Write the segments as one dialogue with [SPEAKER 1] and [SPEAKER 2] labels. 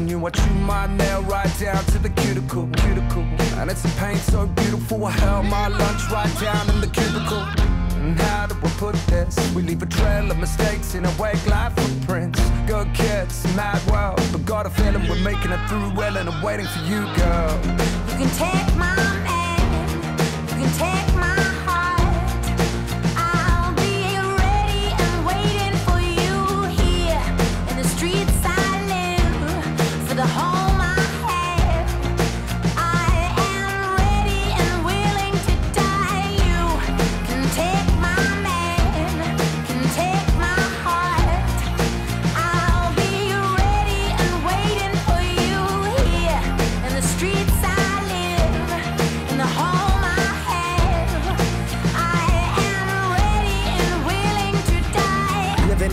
[SPEAKER 1] losing you, I chew my nail right down to the cuticle, cuticle. And it's a pain so beautiful, I held my lunch right down in the cubicle. And how do I put this? We leave a trail of mistakes in our wake like footprints. Good kids, mad world, but got a feeling we're making it through well, and I'm waiting for you, girl.
[SPEAKER 2] You can take my man, you can take my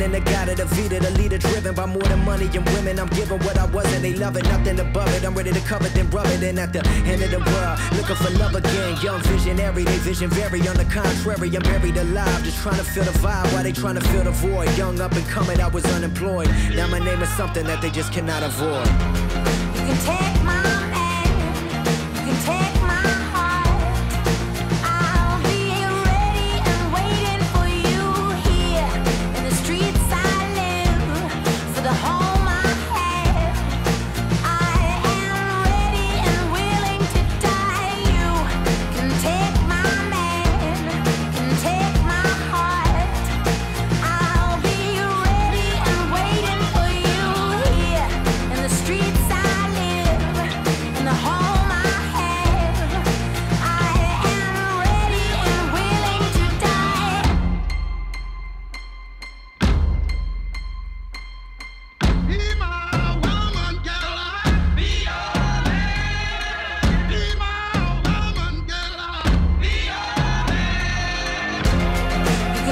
[SPEAKER 2] In-A-Gadda-Da-Vida, the
[SPEAKER 3] leader driven by more than money and women. I'm giving what I wasn't, they love it, nothing above it. I'm ready to cover, then rub it. And at the end of the world, looking for love again. Young visionary, they vision vary. On the contrary, I'm buried alive, just trying to feel the vibe while they trying to fill the void. Young up and coming, I was unemployed. Now my name is something that they just cannot avoid.
[SPEAKER 2] You can take my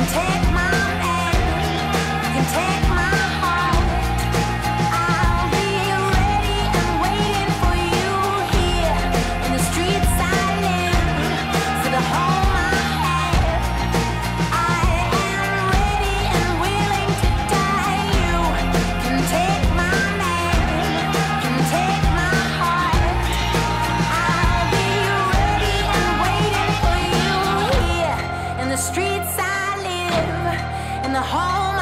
[SPEAKER 2] take the home.